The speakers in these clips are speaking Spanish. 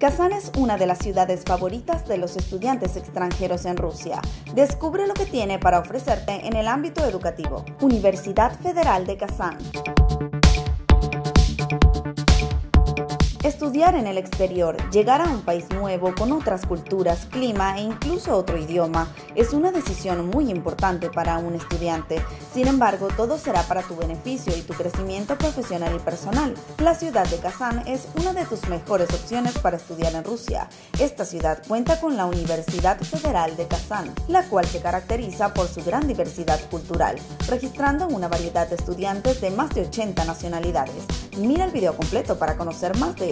Kazán es una de las ciudades favoritas de los estudiantes extranjeros en Rusia. Descubre lo que tiene para ofrecerte en el ámbito educativo. Universidad Federal de Kazán. Estudiar en el exterior, llegar a un país nuevo con otras culturas, clima e incluso otro idioma es una decisión muy importante para un estudiante. Sin embargo, todo será para tu beneficio y tu crecimiento profesional y personal. La ciudad de Kazán es una de tus mejores opciones para estudiar en Rusia. Esta ciudad cuenta con la Universidad Federal de Kazán, la cual se caracteriza por su gran diversidad cultural, registrando una variedad de estudiantes de más de 80 nacionalidades. Mira el video completo para conocer más de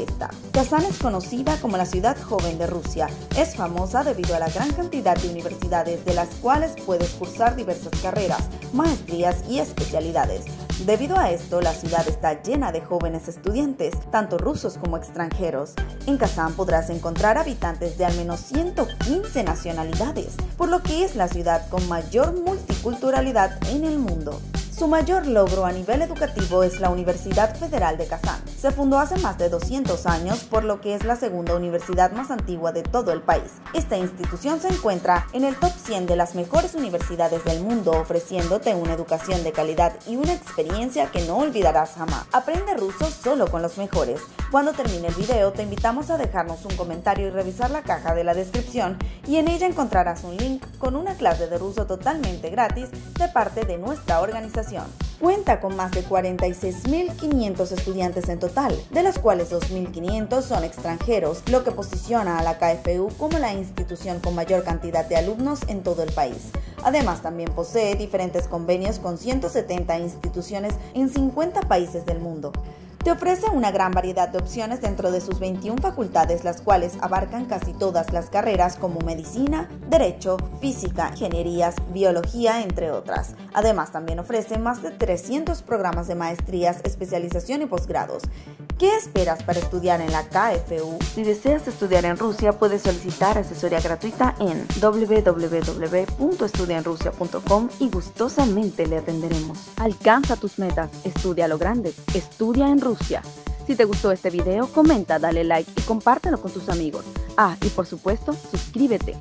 Kazán es conocida como la ciudad joven de Rusia. Es famosa debido a la gran cantidad de universidades de las cuales puedes cursar diversas carreras, maestrías y especialidades. Debido a esto, la ciudad está llena de jóvenes estudiantes, tanto rusos como extranjeros. En Kazán podrás encontrar habitantes de al menos 115 nacionalidades, por lo que es la ciudad con mayor multiculturalidad en el mundo. Su mayor logro a nivel educativo es la Universidad Federal de Kazán. Se fundó hace más de 200 años, por lo que es la segunda universidad más antigua de todo el país. Esta institución se encuentra en el top 100 de las mejores universidades del mundo, ofreciéndote una educación de calidad y una experiencia que no olvidarás jamás. Aprende ruso solo con los mejores. Cuando termine el video, te invitamos a dejarnos un comentario y revisar la caja de la descripción y en ella encontrarás un link con una clase de ruso totalmente gratis de parte de nuestra organización Cuenta con más de 46.500 estudiantes en total, de los cuales 2.500 son extranjeros, lo que posiciona a la KFU como la institución con mayor cantidad de alumnos en todo el país. Además, también posee diferentes convenios con 170 instituciones en 50 países del mundo. Te ofrece una gran variedad de opciones dentro de sus 21 facultades, las cuales abarcan casi todas las carreras como medicina, derecho, física, ingenierías, biología, entre otras. Además, también ofrece más de 300 programas de maestrías, especialización y posgrados. ¿Qué esperas para estudiar en la KFU? Si deseas estudiar en Rusia, puedes solicitar asesoría gratuita en www.estudiaenrusia.com y gustosamente le atenderemos. Alcanza tus metas, estudia lo grande, estudia en Si te gustó este video, comenta, dale like y compártelo con tus amigos. Ah, y por supuesto, suscríbete.